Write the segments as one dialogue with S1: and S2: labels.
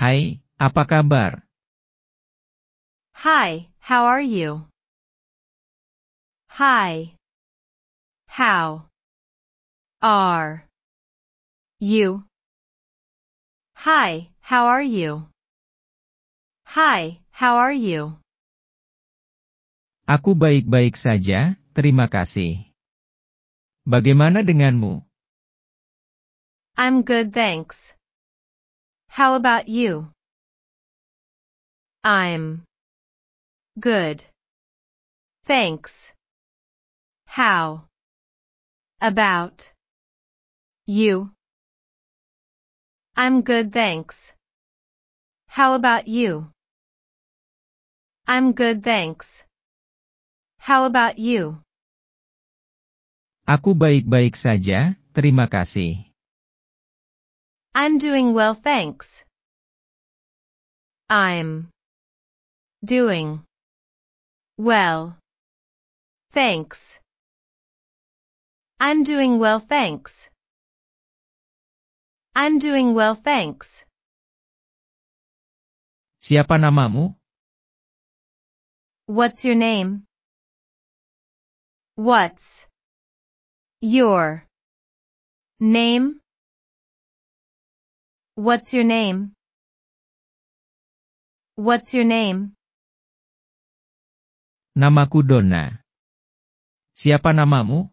S1: Hai, apa kabar?
S2: Hi, how are you? Hi. How are you? Hi, how are you? Hi, how are you?
S1: Aku baik-baik saja, terima kasih. Bagaimana denganmu?
S2: I'm good thanks. How about you? I'm good. Thanks. How about you? I'm good thanks. How about you? I'm good thanks. How about you?
S1: Aku baik-baik saja, terima kasih.
S2: I'm doing well thanks. I'm doing well. Thanks. I'm doing well thanks. I'm doing well thanks.
S1: Siapa namamu?
S2: What's your name? What's your name? What's your name? What's your name?
S1: Namaku Donna. Siapa namamu?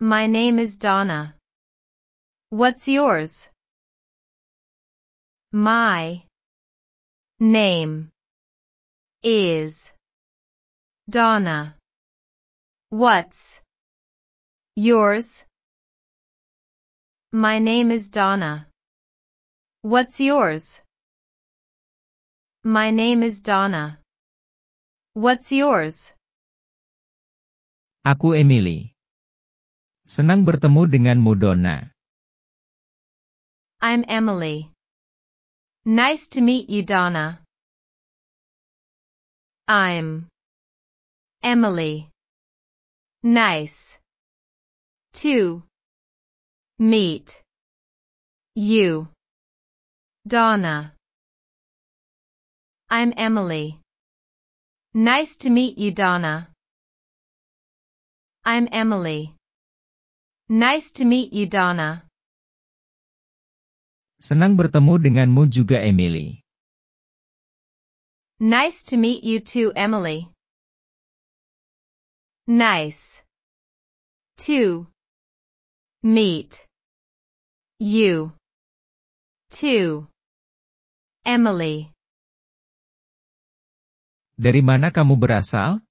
S2: My name is Donna. What's yours? My name is Donna. What's yours? My name is Donna. What's yours? My name is Donna. What's yours?
S1: Aku Emily. Senang bertemu denganmu Donna.
S2: I'm Emily. Nice to meet you Donna. I'm Emily. Nice to Meet. You. Donna. I'm Emily. Nice to meet you, Donna. I'm Emily. Nice to meet you, Donna.
S1: Senang bertemu denganmu juga, Emily.
S2: Nice to meet you too, Emily. Nice. To. Meet. You. Too. Emily.
S1: Dari mana kamu berasal?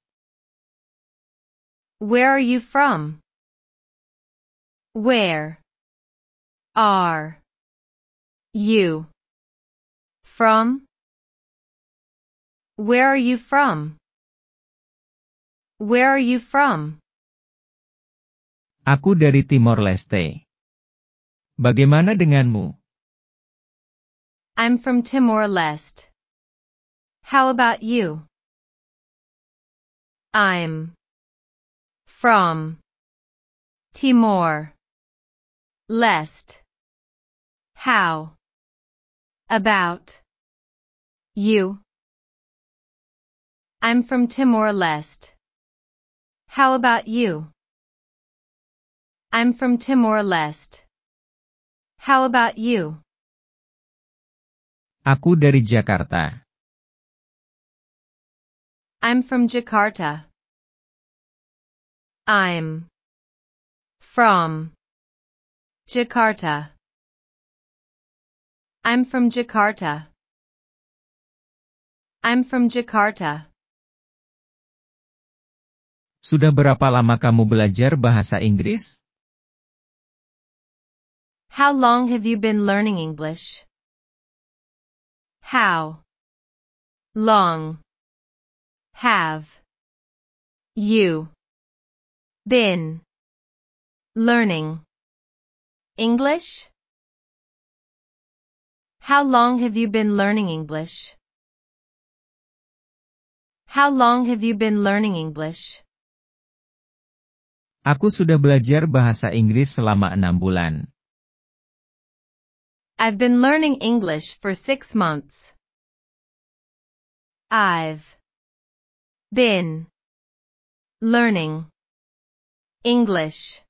S2: Where are you from? Where are you from? Where are you from? Where are you from?
S1: Aku dari Timor Leste. Bagaimana denganmu?
S2: I'm from Timor-Leste. How about you? I'm from Timor Leste. How about you? I'm from Timor-Leste. How about you? I'm from Timor-Leste. How about you?
S1: Aku dari Jakarta.
S2: I'm from Jakarta. I'm from Jakarta. I'm from Jakarta. I'm from Jakarta.
S1: Sudah berapa lama kamu belajar bahasa Inggris?
S2: How long have you been learning English? How long have you been learning English? How long have you been learning English? How long have you been learning English?
S1: Aku sudah belajar bahasa Inggris selama enam bulan.
S2: I've been learning English for six months. I've been learning English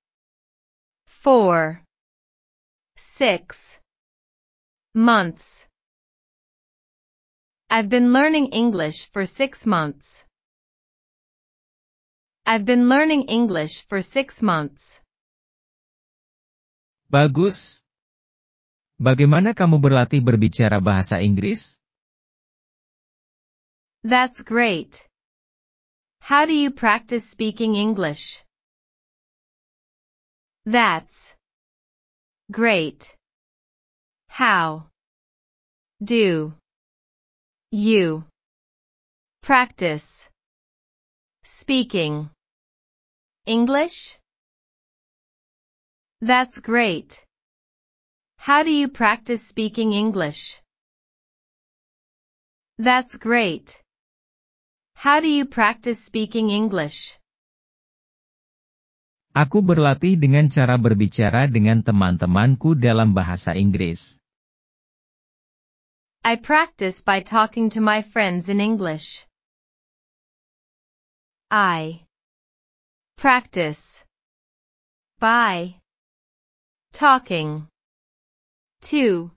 S2: for six months. I've been learning English for six months. I've been learning English for six months.
S1: Bagus. Bagaimana kamu berlatih berbicara bahasa Inggris?
S2: That's great. How do you practice speaking English? That's great. How do you practice speaking English? That's great. How do you practice speaking English? That's great. How do you practice speaking English?
S1: Aku berlatih dengan cara berbicara dengan teman-temanku dalam bahasa Inggris.
S2: I practice by talking to my friends in English. I practice by talking to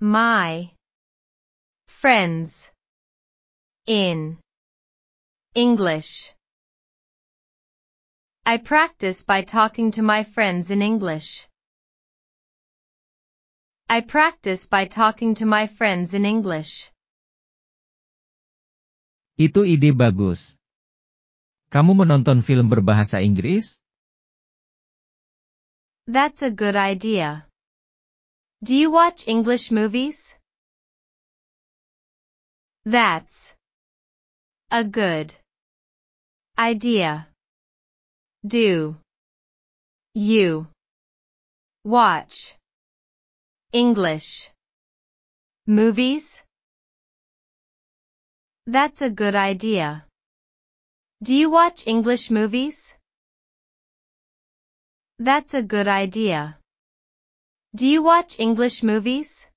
S2: my friends in English. I practice by talking to my friends in English. I practice by talking to my friends in English.
S1: Itu ide bagus. Kamu menonton film berbahasa Inggris?
S2: That's a good idea. Do you watch English movies? That's a good idea. Do you watch English. Movies? That's a good idea. Do you watch English movies? That's a good idea. Do you watch English movies?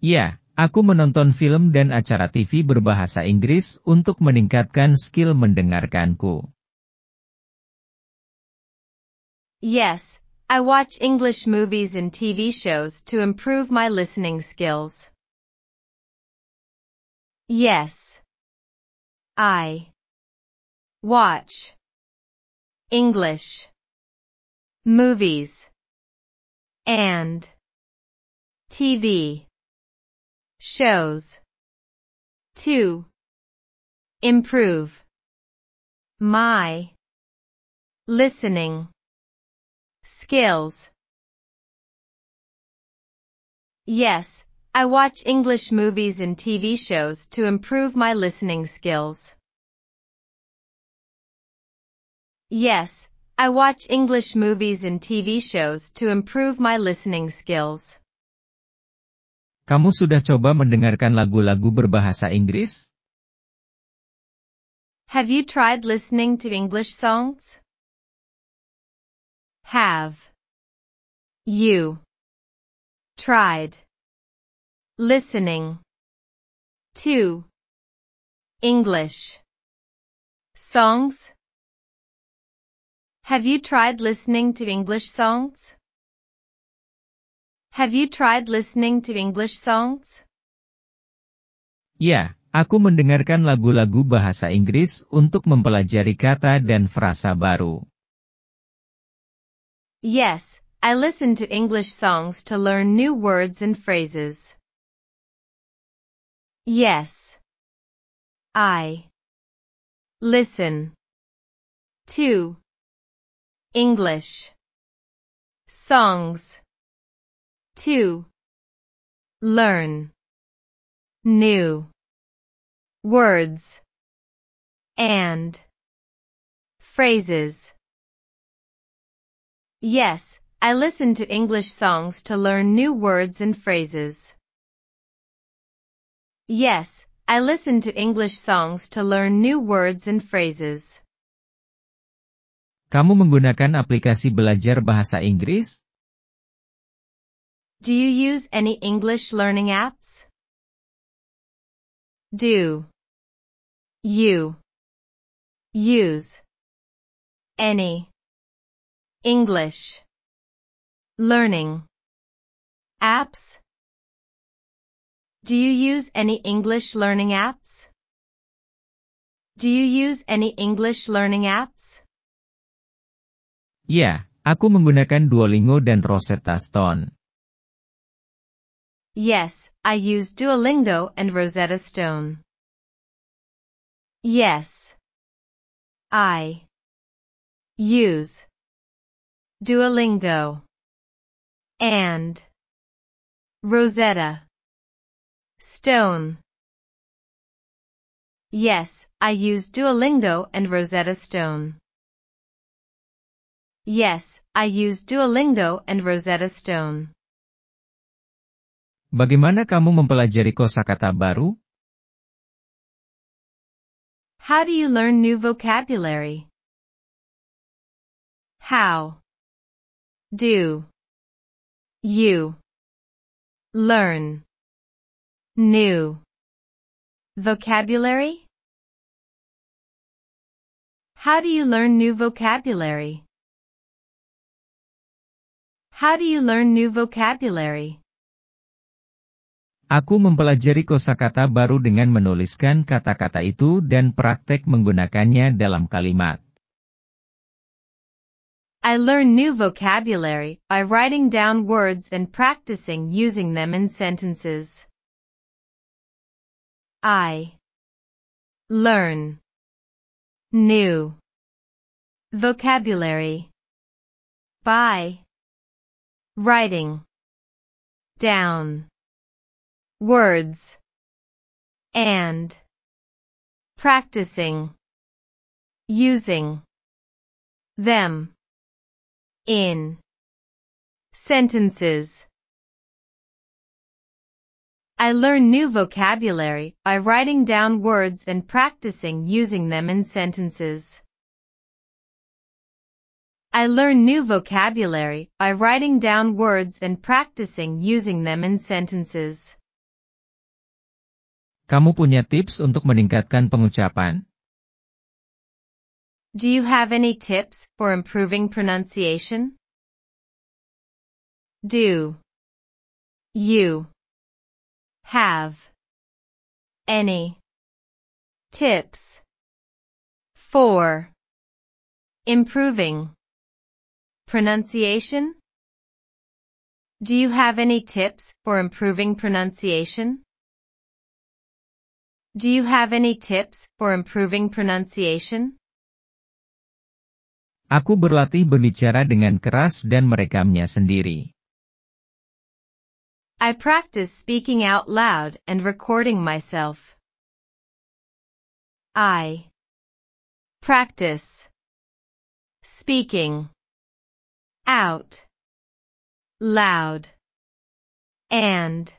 S1: Ya, aku menonton film dan acara TV berbahasa Inggris untuk meningkatkan skill mendengarkanku.
S2: Yes, I watch English movies and TV shows to improve my listening skills. Yes. I watch English movies and TV shows to improve my listening Skills Yes, I watch English movies and TV shows to improve my listening skills. Yes, I watch English movies and TV shows to improve my listening skills.
S1: Kamu sudah coba mendengarkan lagu-lagu berbahasa Inggris?
S2: Have you tried listening to English songs? Have you tried listening to English songs? Have you tried listening to English songs? Have you tried listening to English songs?
S1: Ya, aku mendengarkan lagu-lagu bahasa Inggris untuk mempelajari kata dan frasa baru.
S2: Yes, I listen to English songs to learn new words and phrases. Yes. I listen to English. Songs. To learn. New. Words. And. Phrases. Yes, I listen to English songs to learn new words and phrases. Yes, I listen to English songs to learn new words and phrases.
S1: Kamu menggunakan aplikasi belajar bahasa Inggris?
S2: Do you use any English learning apps? Do you use any English learning apps? Do you use any English learning apps? Do you use any English learning apps?
S1: Ya, aku menggunakan Duolingo dan Rosetta Stone.
S2: Yes, I use Duolingo and Rosetta Stone. Yes. I use Duolingo and Rosetta Stone. Yes, I use Duolingo and Rosetta Stone. Yes, I use Duolingo and Rosetta Stone.
S1: Bagaimana kamu mempelajari kosakata baru?
S2: How do you learn new vocabulary? How do you learn new vocabulary? How do you learn new vocabulary? How do you learn new vocabulary?
S1: Aku mempelajari kosakata baru dengan menuliskan kata-kata itu dan praktek menggunakannya dalam kalimat.
S2: I learn new vocabulary by writing down words and practicing using them in sentences. I learn new vocabulary by writing down words and practicing using them in sentences. I learn new vocabulary by writing down words and practicing using them in sentences. I learn new vocabulary by writing down words and practicing using them in sentences.
S1: Kamu punya tips untuk meningkatkan pengucapan?
S2: Do you have any tips for improving pronunciation? Do you have any tips for improving pronunciation? Do you have any tips for improving pronunciation? Do you have any tips for improving pronunciation?
S1: Aku berlatih berbicara dengan keras dan merekamnya sendiri.
S2: I practice speaking out loud and recording myself. I practice speaking out loud and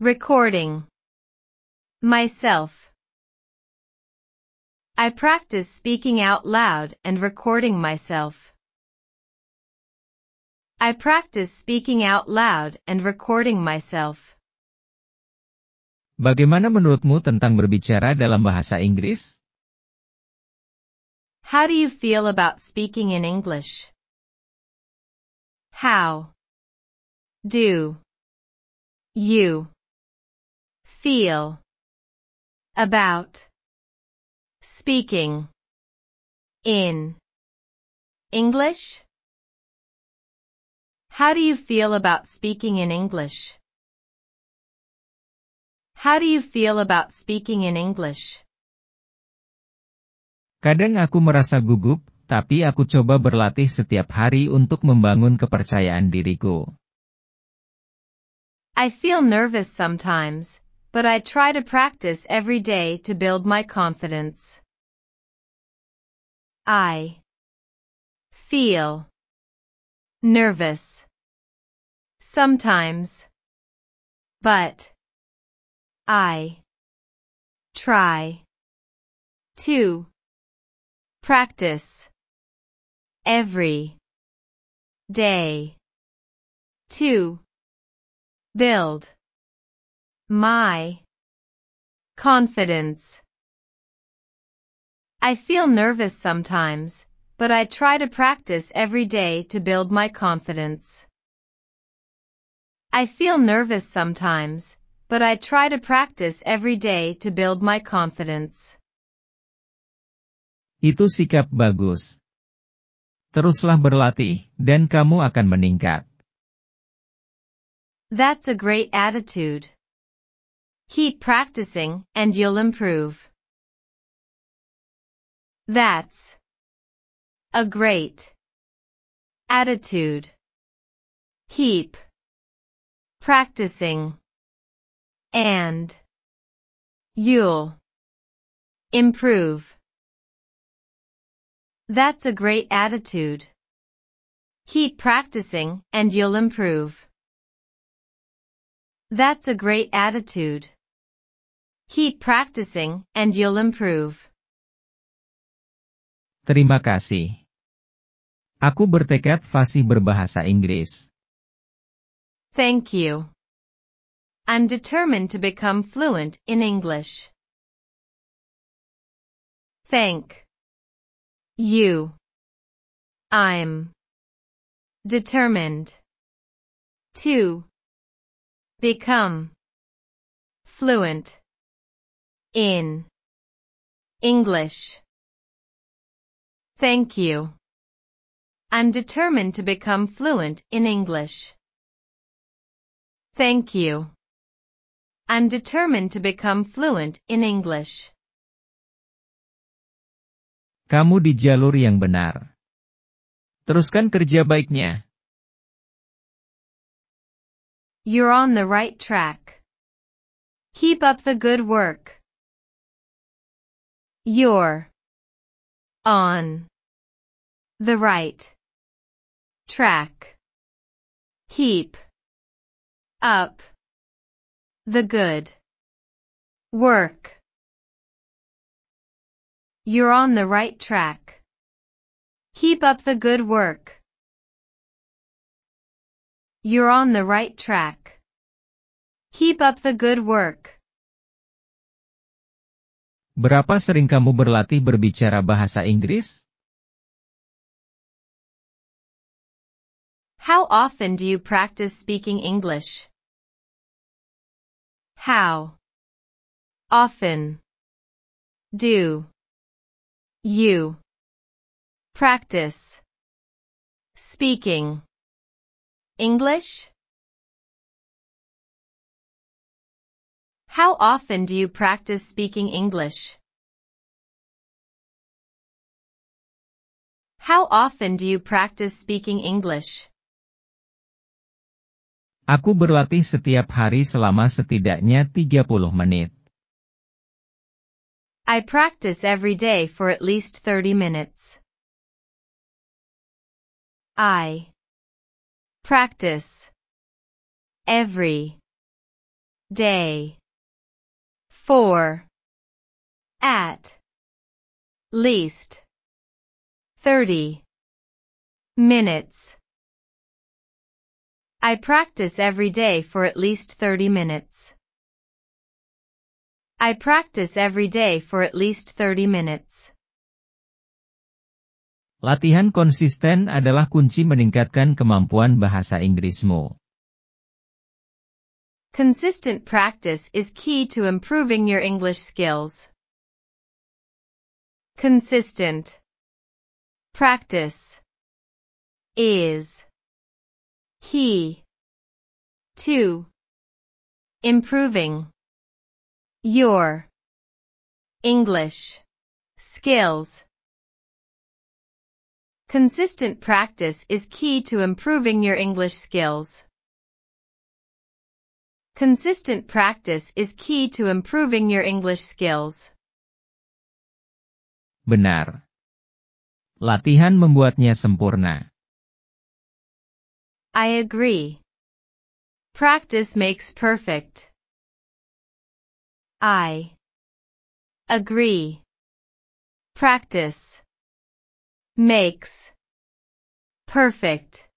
S2: recording Myself. I practice speaking out loud and recording myself. I practice speaking out loud and recording myself.
S1: Bagaimana menurutmu tentang berbicara dalam bahasa Inggris?
S2: How do you feel about speaking in English? How? Do. You. Feel. About. Speaking. In. English? How do you feel about speaking in English? How do you feel about speaking in English?
S1: Kadang aku merasa gugup, tapi aku coba berlatih setiap hari untuk membangun kepercayaan diriku.
S2: I feel nervous sometimes, but I try to practice every day to build my confidence. I feel nervous sometimes, but I try to practice every day to build my confidence. I feel nervous sometimes, but I try to practice every day to build my confidence. I feel nervous sometimes, but I try to practice every day to build my confidence.
S1: Itu sikap bagus. Teruslah berlatih, dan kamu akan meningkat.
S2: That's a great attitude. Keep practicing, and you'll improve. That's a great attitude. Keep practicing and you'll improve. That's a great attitude. Keep practicing and you'll improve. That's a great attitude. Keep practicing and you'll improve.
S1: Terima kasih. Aku bertekad fasih berbahasa Inggris.
S2: Thank you. I'm determined to become fluent in English. Thank you. I'm determined to become fluent in English. Thank you. I'm determined to become fluent in English. Thank you. I'm determined to become fluent in English.
S1: Kamu di jalur yang benar. Teruskan kerja baiknya.
S2: You're on the right track. Keep up the good work. You're on the right track. Keep up the good work. You're on the right track. Keep up the good work. You're on the right track. Keep up the good work.
S1: Berapa sering kamu berlatih berbicara bahasa Inggris?
S2: How often do you practice speaking English? How often do you practice speaking English? How often do you practice speaking English? How often do you practice speaking English?
S1: Aku berlatih setiap hari selama setidaknya 30 menit.
S2: I practice every day for at least 30 minutes. I practice every day for at least 30 minutes. I practice every day for at least 30 minutes. I practice every day for at least 30 minutes.
S1: Latihan konsisten adalah kunci meningkatkan kemampuan bahasa Inggrismu.
S2: Consistent practice is key to improving your English skills. Consistent practice is key to improving your English skills. Consistent practice is key to improving your English skills. Consistent practice is key to improving your English skills.
S1: Benar. Latihan membuatnya sempurna.
S2: I agree. Practice makes perfect. I agree. Practice makes perfect.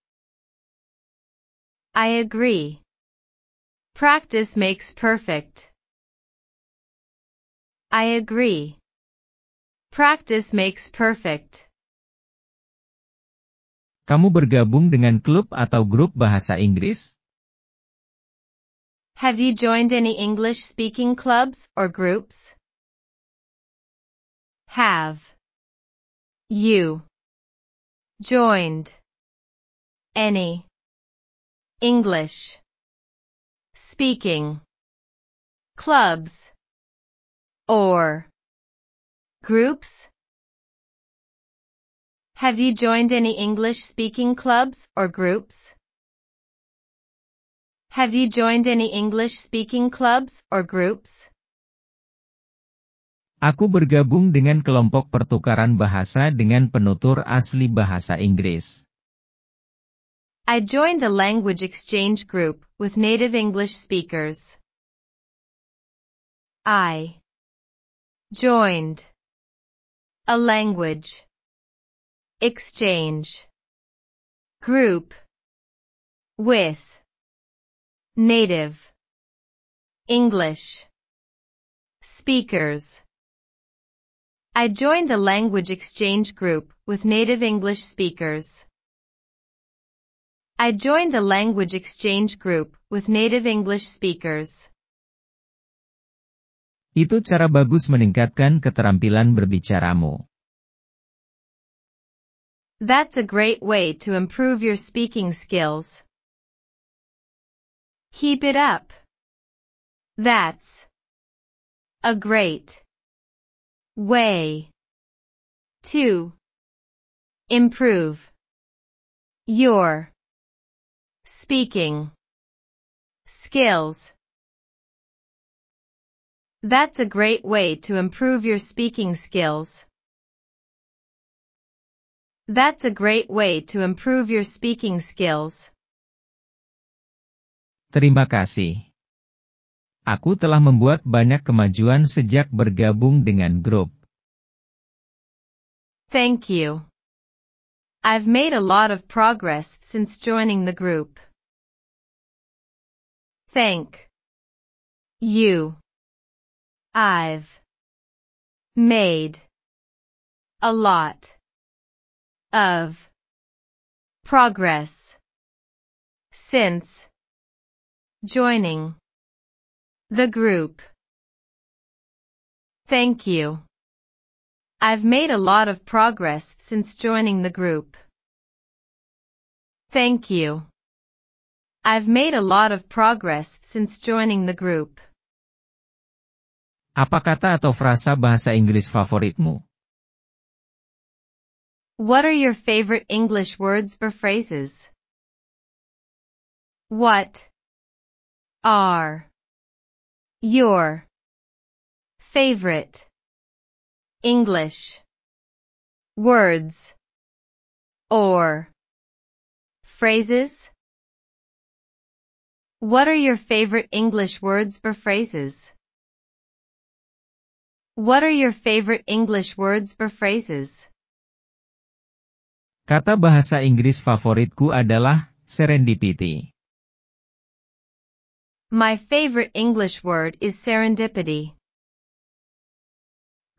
S2: I agree. Practice makes perfect. I agree. Practice makes perfect.
S1: Kamu bergabung dengan klub atau grup bahasa Inggris?
S2: Have you joined any English speaking clubs or groups? Have. You. Joined. Any. English. Speaking. Clubs. Or. Groups? Have you joined any English speaking clubs or groups? Have you joined any English speaking clubs or groups?
S1: Aku bergabung dengan kelompok pertukaran bahasa dengan penutur asli bahasa Inggris.
S2: I joined a language exchange group with native English speakers. I joined a language exchange group with native English speakers. I joined a language exchange group with native English speakers. I joined a language exchange group with native English speakers.
S1: Itu cara bagus meningkatkan keterampilan berbicaramu.
S2: That's a great way to improve your speaking skills. Keep it up. That's a great way to improve your speaking skills. That's a great way to improve your speaking skills. That's a great way to improve your speaking skills.
S1: Terima kasih. Aku telah membuat banyak kemajuan sejak bergabung dengan grup.
S2: Thank you. I've made a lot of progress since joining the group. Thank you. I've made a lot of progress since Joining. The group. Thank you. I've made a lot of progress since joining the group. Thank you. I've made a lot of progress since joining the group.
S1: Apa kata atau frasa bahasa Inggris favoritmu?
S2: What are your favorite English words or phrases? What are your favorite English words or phrases? What are your favorite English words or phrases? What are your favorite English words or phrases?
S1: Kata bahasa Inggris favoritku adalah serendipity.
S2: My favorite English word is serendipity.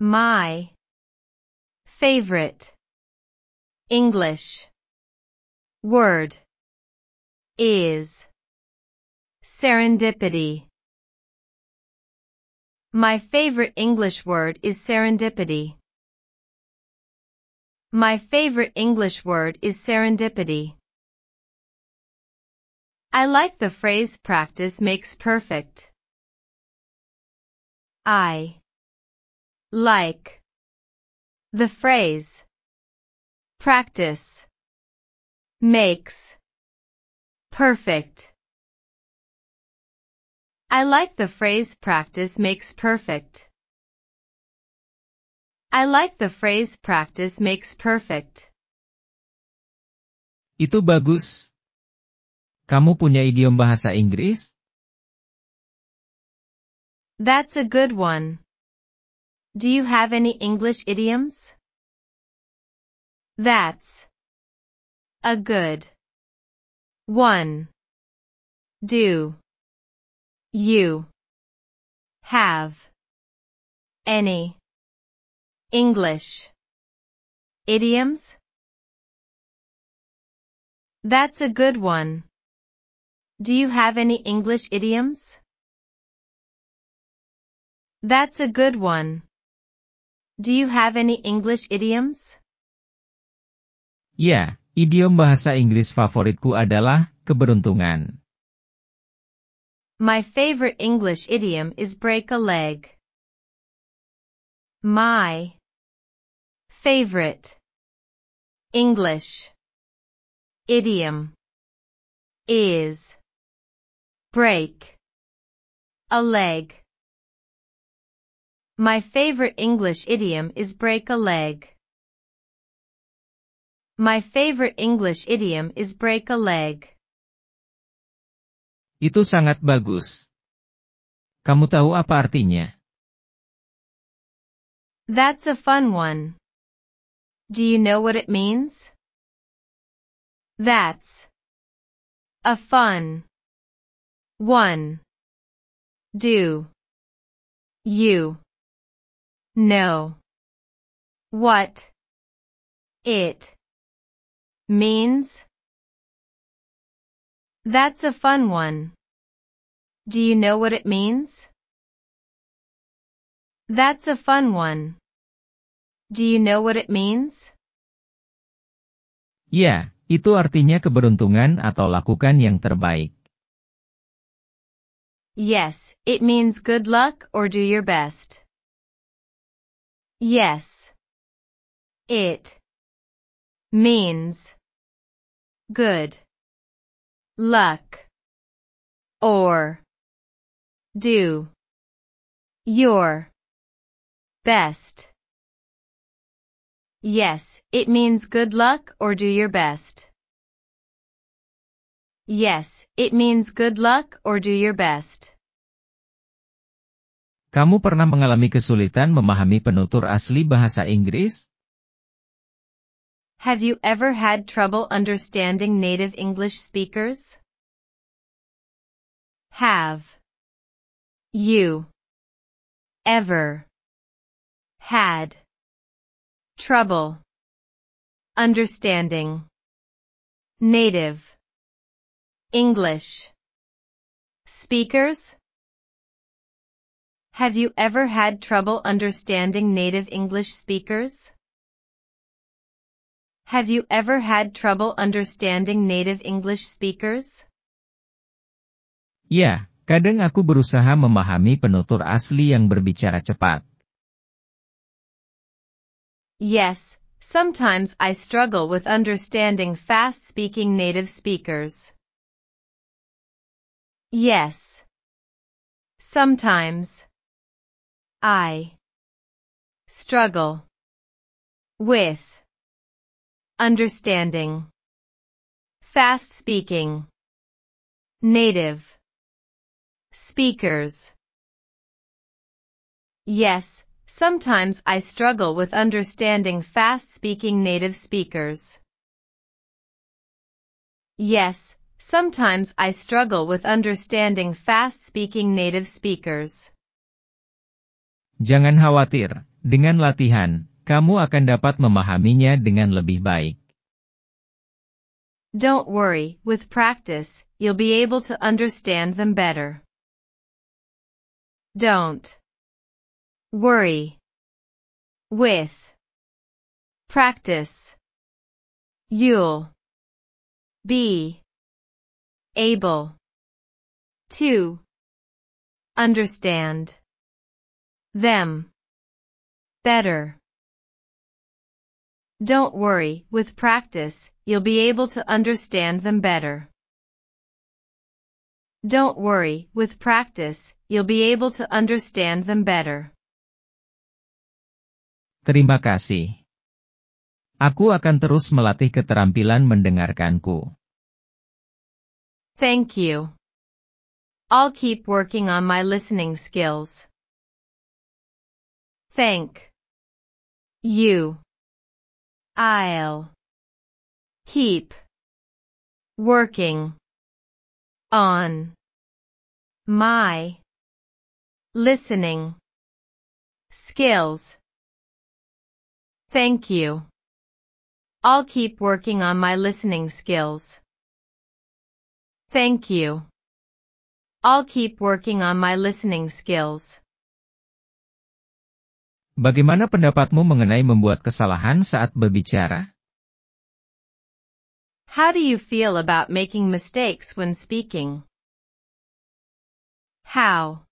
S2: My favorite English word is serendipity. My favorite English word is serendipity. My favorite English word is serendipity. I like the phrase practice makes perfect. I like the phrase practice makes perfect. I like the phrase practice makes perfect. I like the phrase practice makes perfect.
S1: Itu bagus. Kamu punya idiom bahasa Inggris?
S2: That's a good one. Do you have any English idioms? That's a good one. Do You have any English idioms? That's a good one. Do you have any English idioms? That's a good one. Do you have any English idioms?
S1: Ya, idiom bahasa Inggris favoritku adalah keberuntungan.
S2: My favorite English idiom is break a leg. My favorite English idiom is break a leg. My favorite English idiom is break a leg. My favorite English idiom is break a leg.
S1: Itu sangat bagus. Kamu tahu apa artinya?
S2: That's a fun one. Do you know what it means? That's a fun one. Do you know what it means? That's a fun one. Do you know what it means? That's a fun one. Do you know what it means?
S1: Ya, itu artinya keberuntungan atau lakukan yang terbaik.
S2: Yes, it means good luck or do your best. Yes. It means good luck or do your best. Yes, it means good luck or do your best. Yes, it means good luck or do your best.
S1: Kamu pernah mengalami kesulitan memahami penutur asli bahasa Inggris?
S2: Have you ever had trouble understanding native English speakers? Have you ever had trouble understanding native English speakers? Have you ever had trouble understanding native English speakers? Have you ever had trouble understanding native English speakers?
S1: Ya, kadang aku berusaha memahami penutur asli yang berbicara cepat.
S2: Yes, sometimes I struggle with understanding fast-speaking native speakers. Yes. Sometimes. I struggle with understanding, fast speaking, native speakers. Yes, sometimes I struggle with understanding fast speaking native speakers. Yes, sometimes I struggle with understanding fast speaking native speakers.
S1: Jangan khawatir, dengan latihan, kamu akan dapat memahaminya dengan lebih baik.
S2: Don't worry, with practice, you'll be able to understand them better. Don't worry. With practice, you'll be able to understand them better. Don't worry, with practice, you'll be able to understand them better. Don't worry, with practice, you'll be able to understand them better.
S1: Terima kasih. Aku akan terus melatih keterampilan mendengarkanku.
S2: Thank you. I'll keep working on my listening skills. Thank you. I'll keep working on my listening skills. Thank you. I'll keep working on my listening skills. Thank you. I'll keep working on my listening skills.
S1: Bagaimana pendapatmu mengenai membuat kesalahan saat berbicara?
S2: How do you feel about making mistakes when speaking? How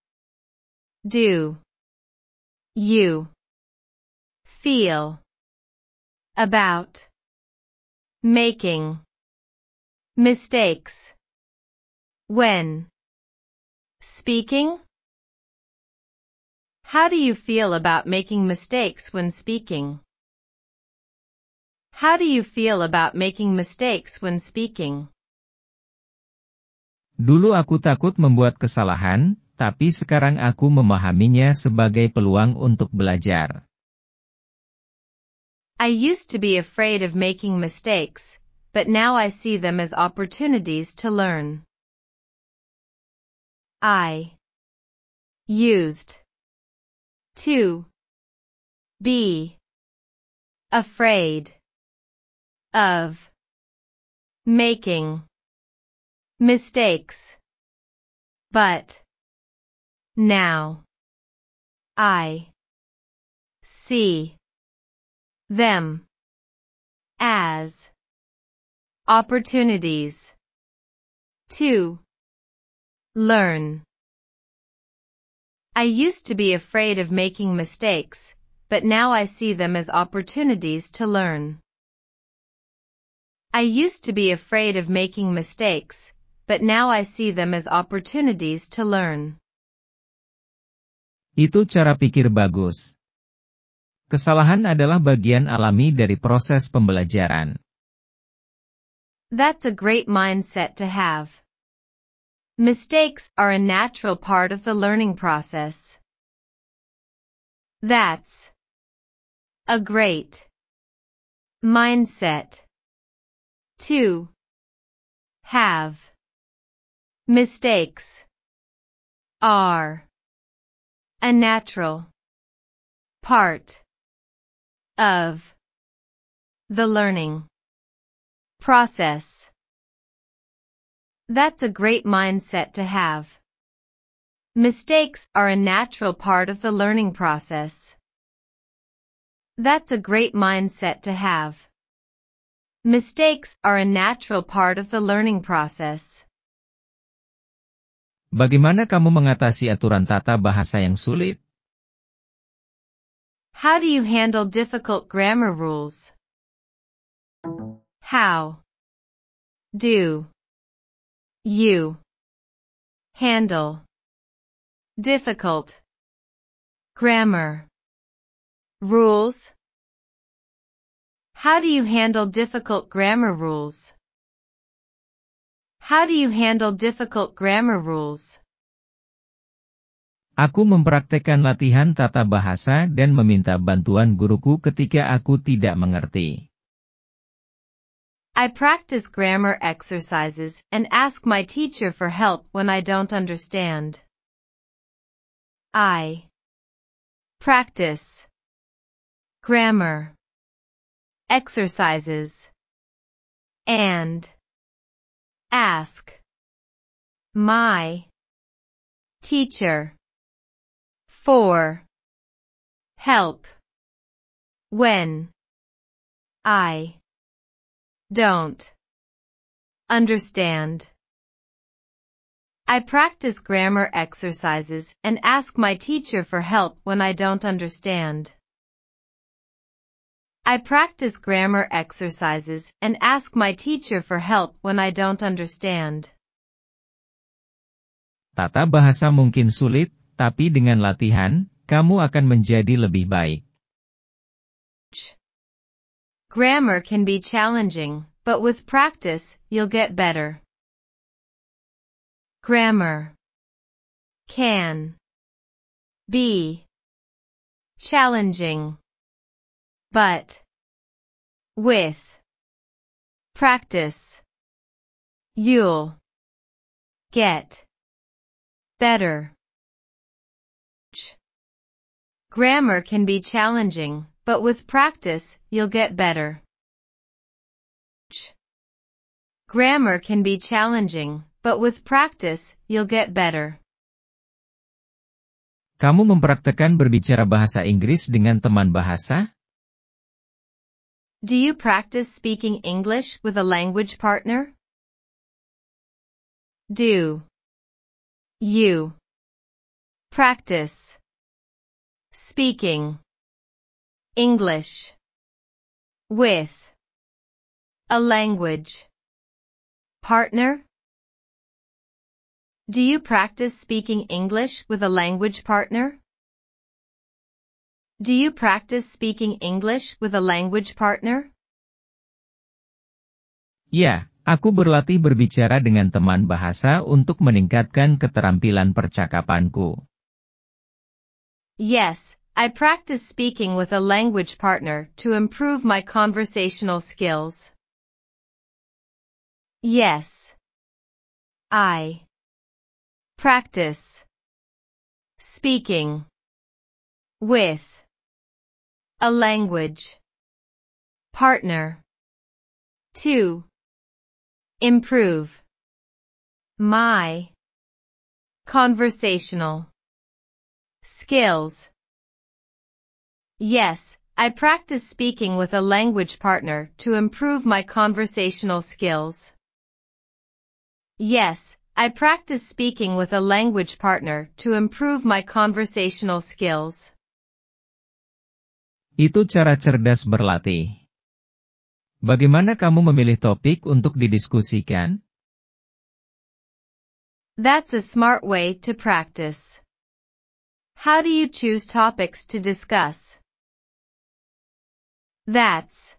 S2: do you feel about making mistakes when speaking? How do you feel about making mistakes when speaking? How do you feel about making mistakes when speaking?
S1: Dulu aku takut membuat kesalahan, tapi sekarang aku memahaminya sebagai peluang untuk belajar.
S2: I used to be afraid of making mistakes, but now I see them as opportunities to learn. I used to be afraid of making mistakes, but now I see them as opportunities to learn. I used to be afraid of making mistakes, but now I see them as opportunities to learn. I used to be afraid of making mistakes, but now I see them as opportunities to learn.
S1: Itu cara pikir bagus. Kesalahan adalah bagian alami dari proses pembelajaran.
S2: That's a great mindset to have. Mistakes are a natural part of the learning process. That's a great mindset to have. Mistakes are a natural part of the learning process. That's a great mindset to have. Mistakes are a natural part of the learning process. That's a great mindset to have. Mistakes are a natural part of the learning process.
S1: Bagaimana kamu mengatasi aturan tata bahasa yang sulit?
S2: How do you handle difficult grammar rules? How do you handle difficult grammar rules? How do you handle difficult grammar rules? How do you handle difficult grammar rules?
S1: Aku mempraktekkan latihan tata bahasa dan meminta bantuan guruku ketika aku tidak mengerti.
S2: I practice grammar exercises and ask my teacher for help when I don't understand. I practice grammar exercises and Ask. My. Teacher. For. Help. When. I. Don't. Understand. I practice grammar exercises and ask my teacher for help when I don't understand. I practice grammar exercises and ask my teacher for help when I don't understand.
S1: Tata bahasa mungkin sulit, tapi dengan latihan, kamu akan menjadi lebih baik.
S2: Grammar can be challenging, but with practice, you'll get better. Grammar. Can. Be. Challenging. But. With. Practice. You'll. Get. Better. Grammar can be challenging, but with practice, you'll get better. Grammar can be challenging, but with practice, you'll get better.
S1: Kamu mempraktekkan berbicara bahasa Inggris dengan teman bahasa?
S2: Do you practice speaking English with a language partner? Do you practice speaking English with a language partner? Do you practice speaking English with a language partner? Do you practice speaking English with a language partner?
S1: Ya, aku berlatih berbicara dengan teman bahasa untuk meningkatkan keterampilan percakapanku.
S2: Yes, I practice speaking with a language partner to improve my conversational skills. Yes. I practice speaking with a language partner to improve my conversational skills. Yes, I practice speaking with a language partner to improve my conversational skills. Yes, I practice speaking with a language partner to improve my conversational skills.
S1: Itu cara cerdas berlatih. Bagaimana kamu memilih topik untuk didiskusikan?
S2: That's a smart way to practice. How do you choose topics to discuss? That's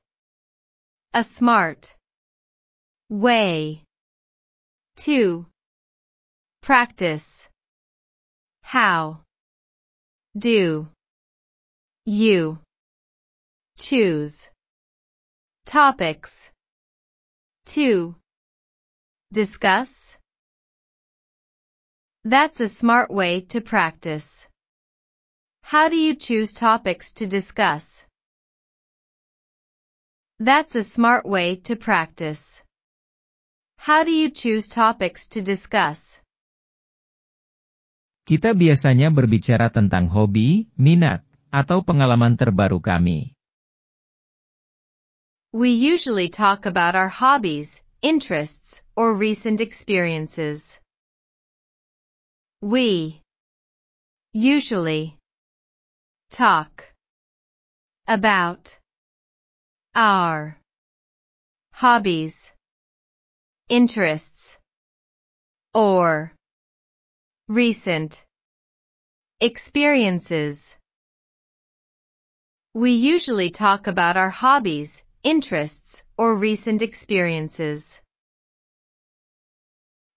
S2: a smart way to practice. How do you choose topics to discuss? That's a smart way to practice. How do you choose topics to discuss? That's a smart way to practice. How do you choose topics to discuss?
S1: Kita biasanya berbicara tentang hobi, minat, atau pengalaman terbaru kami.
S2: We usually talk about our hobbies, interests, or recent experiences. We usually talk about our hobbies, interests, or recent experiences. We usually talk about our hobbies, interests, or recent experiences.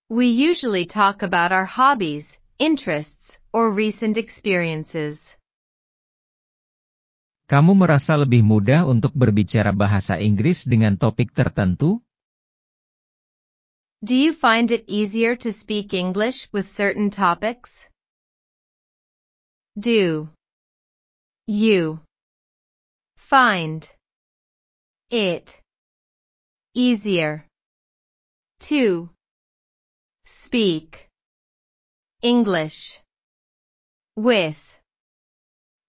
S2: We usually talk about our hobbies, interests, or recent experiences.
S1: Kamu merasa lebih mudah untuk berbicara bahasa Inggris dengan topik tertentu?
S2: Do you find it easier to speak English with certain topics? Do you find it easier to speak English with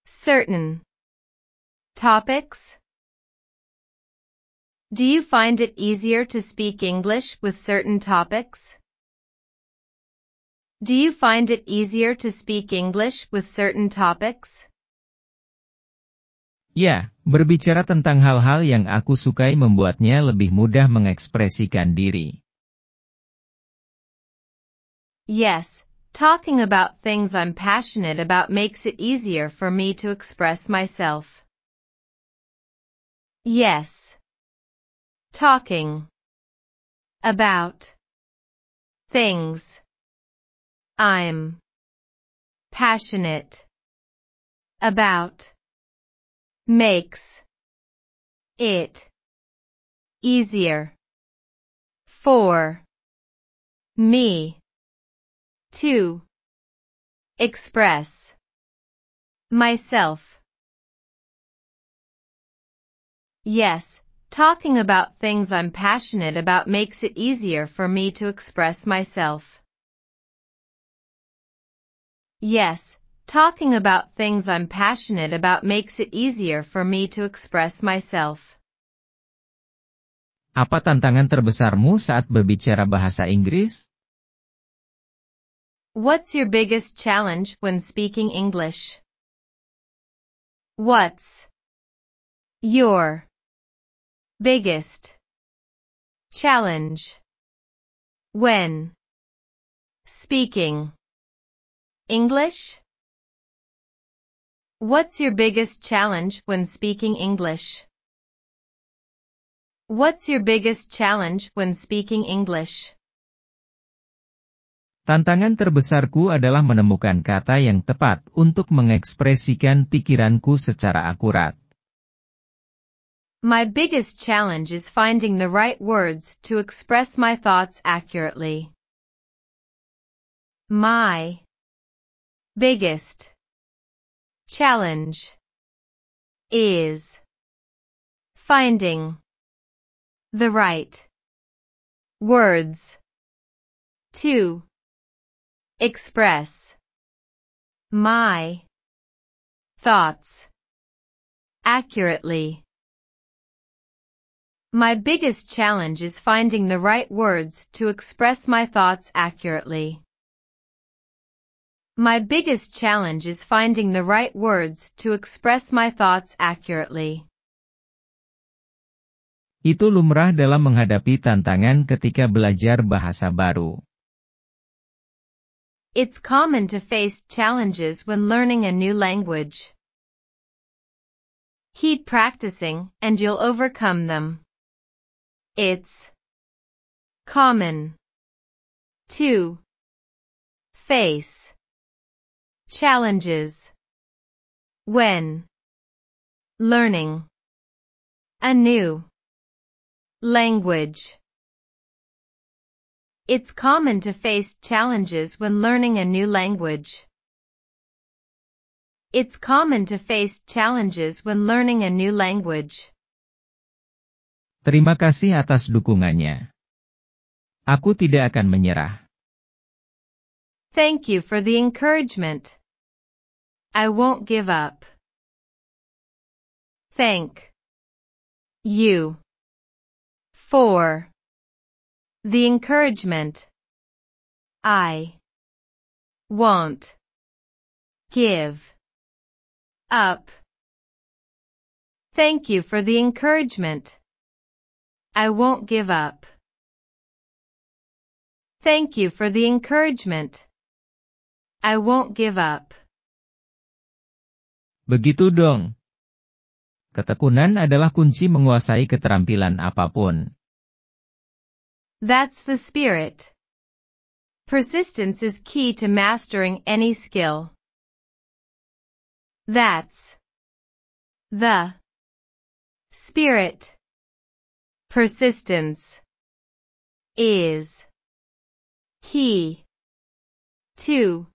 S2: certain topics? Do you find it easier to speak English with certain topics? Do you find it easier to speak English with certain topics?
S1: Ya, berbicara tentang hal-hal yang aku sukai membuatnya lebih mudah mengekspresikan diri.
S2: Yes, talking about things I'm passionate about makes it easier for me to express myself. Yes. Talking. About. Things. I'm. Passionate. About. Makes. It. Easier. For. Me. To. Express. Myself. Yes, talking about things I'm passionate about makes it easier for me to express myself. Yes, talking about things I'm passionate about makes it easier for me to express myself.
S1: Apa tantangan terbesarmu saat berbicara bahasa Inggris?
S2: What's your biggest challenge when speaking English? What's your biggest challenge when speaking English? What's your biggest challenge when speaking English? What's your biggest challenge when speaking English?
S1: Tantangan terbesarku adalah menemukan kata yang tepat untuk mengekspresikan pikiranku secara akurat.
S2: My biggest challenge is finding the right words to express my thoughts accurately. My biggest challenge is finding the right words to express my thoughts accurately. My biggest challenge is finding the right words to express my thoughts accurately. My biggest challenge is finding the right words to express my thoughts accurately.
S1: Itu lumrah dalam menghadapi tantangan ketika belajar bahasa baru.
S2: It's common to face challenges when learning a new language. Keep practicing and you'll overcome them. It's common. To face. Challenges. When. Learning. A new. Language. It's common to face challenges when learning a new language. It's common to face challenges when learning a new language.
S1: Terima kasih atas dukungannya. Aku tidak akan menyerah.
S2: Thank you for the encouragement. I won't give up. Thank you for the encouragement. I won't give up. Thank you for the encouragement. I won't give up. Thank you for the encouragement. I won't give up.
S1: Begitu dong. Ketekunan adalah kunci menguasai keterampilan apapun.
S2: That's the spirit. Persistence is key to mastering any skill. That's the spirit. Persistence is key to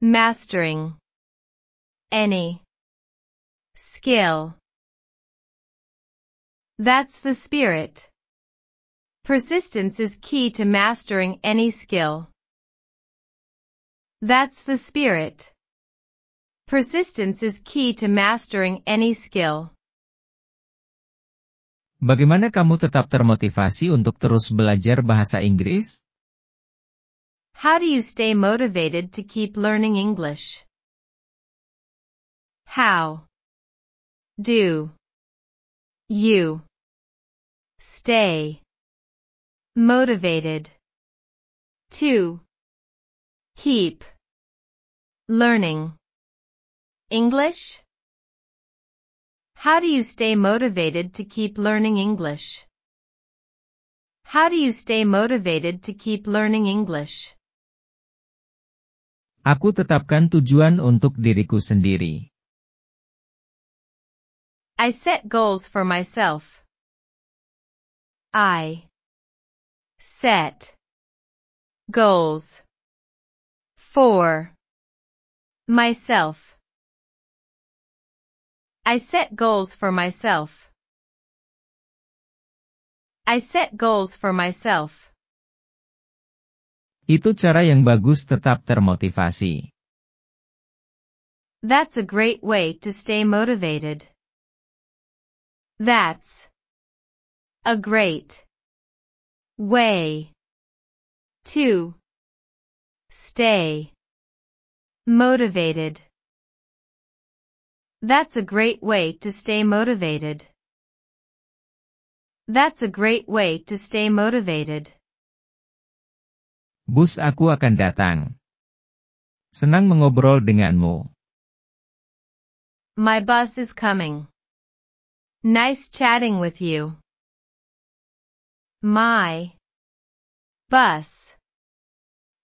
S2: mastering any skill. That's the spirit. Persistence is key to mastering any skill. That's the spirit. Persistence is key to mastering any skill.
S1: Bagaimana kamu tetap termotivasi untuk terus belajar bahasa Inggris?
S2: How do you stay motivated to keep learning English? How do you stay motivated to keep learning English? How do you stay motivated to keep learning English? How do you stay motivated to keep learning English?
S1: Aku tetapkan tujuan untuk diriku sendiri.
S2: I set goals for myself. I set goals for Myself. I set goals for myself. I set goals for myself.
S1: Itu cara yang bagus tetap termotivasi.
S2: That's a great way to stay motivated. That's a great way to stay motivated. That's a great way to stay motivated. That's a great way to stay motivated.
S1: Bus aku akan datang. Senang mengobrol denganmu.
S2: My bus is coming. Nice chatting with you. My bus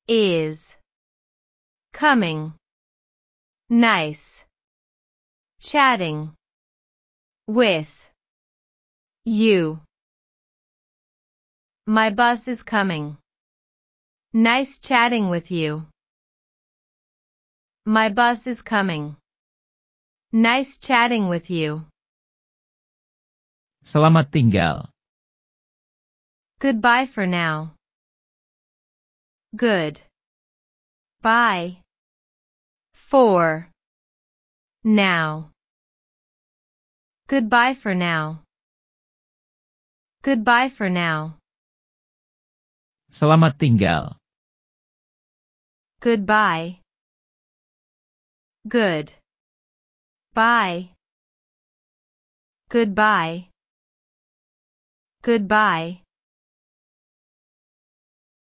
S2: is coming. Nice chatting with you. My bus is coming. Nice chatting with you. My bus is coming. Nice chatting with you.
S1: Selamat tinggal.
S2: Goodbye for now. Good. Bye. For. Now. Goodbye for now. Goodbye for now.
S1: Selamat tinggal.
S2: Goodbye. Good. Bye. Goodbye. Goodbye.